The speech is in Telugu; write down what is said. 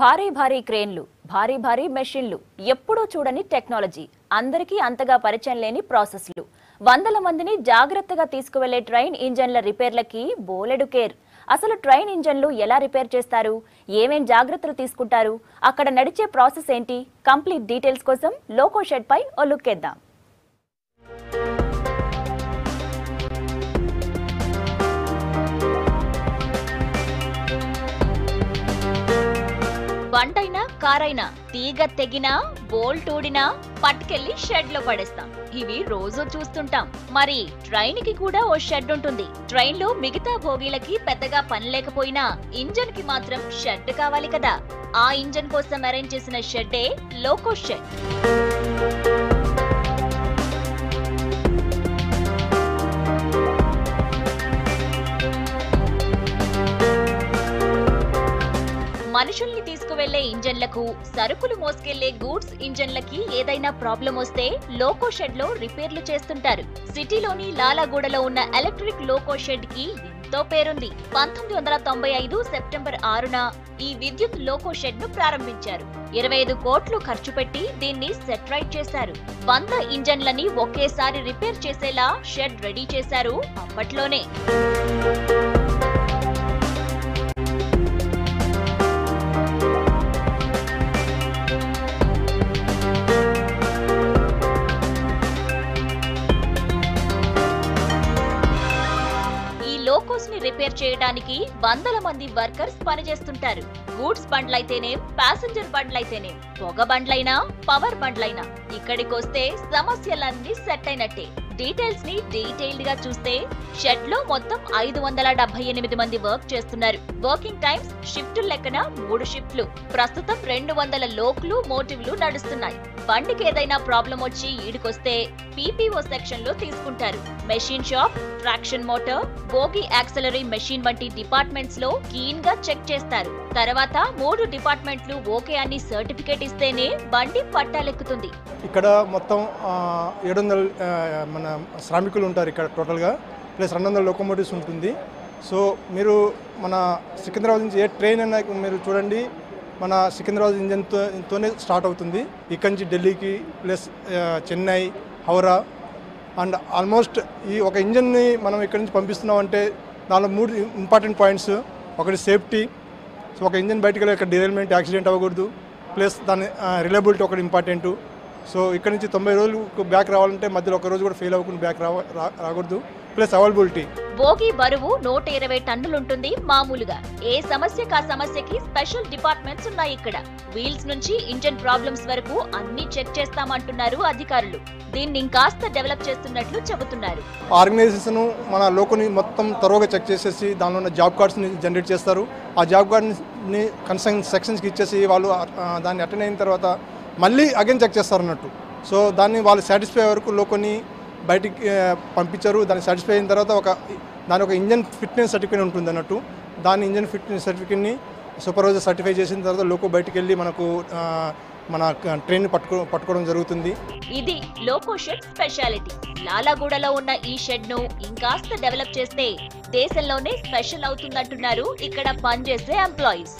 భారీ భారీ క్రేన్లు భారీ భారీ మెషిన్లు ఎప్పుడూ చూడని టెక్నాలజీ. అందరికీ అంతగా పరిచయం లేని ప్రాసెస్లు. వందల మందిని జాగ్రత్తగా తీసుకువెళ్ళే ట్రైన్ ఇంజన్ల రిపేర్లకి బోలెడు కేర్. అసలు ట్రైన్ ఇంజన్లు ఎలా రిపేర్ చేస్తారు? ఏమేం జాగ్రత్తలు తీసుకుంటారు? అక్కడ నడిచే ప్రాసెస్ ఏంటి? కంప్లీట్ డీటెయిల్స్ కోసం లోకో షెడ్ పై ఓ లుక్ వేద్దాం. బండైనా కారైనా తీగ తెగినా బోల్టూడినా పట్టుకెళ్ళి షెడ్లో పడేస్తాం. ఇవి రోజు చూస్తుంటాం. మరి ట్రైన్కి కూడా ఓ షెడ్ ఉంటుంది. ట్రైన్లో మిగతా భోగీలకి పెద్దగా పని లేకపోయినా ఇంజన్కి మాత్రం షెడ్ కావాలి కదా. ఆ ఇంజన్ కోసం అరేంజ్ చేసిన షెడ్డే లోకో షెడ్. మనుషుల్ని తీసుకువెళ్ళే ఇంజన్లకు సరుకులు మోసుకెళ్ళే గూడ్స్ ఇంజన్లకి ఏదైనా ప్రాబ్లం వస్తే లోకో షెడ్లో రిపేర్లు చేస్తుంటారు. సిటీలోని లాలాగూడలో ఉన్న ఎలక్ట్రిక్ లోకో షెడ్కి ఎంతో పేరుంది. పంతొమ్మిది వందల తొంభై ఐదు సెప్టెంబర్ ఆరున ఈ విద్యుత్ లోకో షెడ్ను ప్రారంభించారు. ఇరవై ఐదు కోట్లు ఖర్చు పెట్టి దీన్ని సెట్రైట్ చేశారు. వంద ఇంజన్లని ఒకేసారి రిపేర్ చేసేలా షెడ్ రెడీ చేశారు అప్పట్లోనే. రిపేర్ చేయడానికి వందల మంది వర్కర్స్ పనిచేస్తుంటారు. గూడ్స్ బండ్లైతేనేం ప్యాసింజర్ బండ్లైతేనేం. పొగ బండ్లైనా పవర్ బండ్లైనా. ఇక్కడికొస్తే సమస్యలన్నీ సెట్ అయినట్టే. డీటెయిల్స్ని డీటెయిల్డ్గా చూస్తే షెడ్లో మొత్తం ఐదు వందల డెబ్బై ఎనిమిది మంది వర్క్ చేస్తున్నారు. వర్కింగ్ టైమ్స్ షిఫ్ట్ లెక్కన మూడు షిఫ్ట్లు. ప్రస్తుతం రెండు వందల లోక్లు మోటివ్లు నడుస్తున్నాయి. బండికి ఏదైనా ప్రాబ్లం వచ్చి ఈడుకొస్తే పీపీఓ సెక్షన్లో తీసుకుంటారు. Machine shop traction motor bogie auxiliary machine వంటి డిపార్ట్మెంట్స్లో కీన్గా చెక్ చేస్తారు. తర్వాత మూడు డిపార్ట్మెంట్లు ఓకే అని సర్టిఫికేట్ ఇస్తేనే బండి పట్టాలెక్కుతుంది. ఇక్కడ మొత్తం ఏడు వందల మన శ్రామికులు ఉంటారు ఇక్కడ టోటల్గా ప్లస్ రెండు వందల లోకోమోటివ్స్ ఉంటుంది. సో మీరు మన సికింద్రాబాద్ నుంచి ఏ ట్రైన్ అయినా మీరు చూడండి మన సికింద్రాబాద్ ఇంజన్తోనే స్టార్ట్ అవుతుంది. ఇక్కడి నుంచి ఢిల్లీకి plus Chennai Howrah and almost ఈ ఒక ఇంజన్ని మనం ఇక్కడి నుంచి పంపిస్తున్నామంటే దానిలో మూడు ఇంపార్టెంట్ పాయింట్స్. ఒకటి సేఫ్టీ. సో ఒక ఇంజన్ బయటకు వెళ్ళి ఇక్కడ డిరైల్మెంట్ యాక్సిడెంట్ అవ్వకూడదు. ప్లస్ దాని రిలయబిలిటీ ఒకటి ఇంపార్టెంటు. సో ఇక్కడ నుంచి తొంభై రోజులు బ్యాక్ రావాలంటే మధ్యలో ఒక రోజు కూడా ఫెయిల్ అవ్వకుండా బ్యాక్ రాకూడదు. Plus availability. బోగి బరువు నూట ఇరవై టన్నులుంటుంది మామూలుగా. ఏ సమస్యకు ఆ సమస్యకి స్పెషల్ డిపార్ట్మెంట్స్ ఉన్నాయి ఇక్కడ. వీల్స్ నుంచి ఇంజన్ ప్రాబ్లమ్స్ వరకు అన్ని చెక్ చేస్తామంటున్నారు అధికారులు. దీన్ని ఇంకాస్త డెవలప్ చేస్తున్నట్లు చెబుతున్నారు. ఆర్గనైజేషన్ మన లోకోని మొత్తం తరోగా చెక్ చేసేసి దానిలో ఉన్న జాబ్ కార్డ్స్ని జనరేట్ చేస్తారు. ఆ జాబ్ కార్డ్ని కన్సర్న్ సెక్షన్స్కి ఇచ్చేసి వాళ్ళు దాన్ని అటెండ్ అయిన తర్వాత మళ్ళీ అగైన్ చెక్ చేస్తారన్నట్టు. సో దాన్ని వాళ్ళు సాటిస్ఫై వరకు లోకొని బయటికి పంపించారు. దాన్ని సాటిస్ఫై అయిన తర్వాత ఒక దాని ఒక ఇంజన్ ఫిట్నెస్ సర్టిఫికేట్ ఉంటుంది అన్నట్టు. దాని ఇంజన్ ఫిట్నెస్ సర్టిఫికేట్ని సూపర్వైజర్ సర్టిఫై చేసిన తర్వాత లోకో బయటికి వెళ్ళి మనకు మన ట్రైన్ పట్టుకో పట్టుకోవడం జరుగుతుంది. ఇది లోకో షెడ్ స్పెషాలిటీ. లాలాగూడలో ఉన్న ఈ షెడ్ను ఇంకాస్త డెవలప్ చేస్తే దేశంలోనే స్పెషల్ అవుతుందంటున్నారు ఇక్కడ పనిచేసే ఎంప్లాయీస్.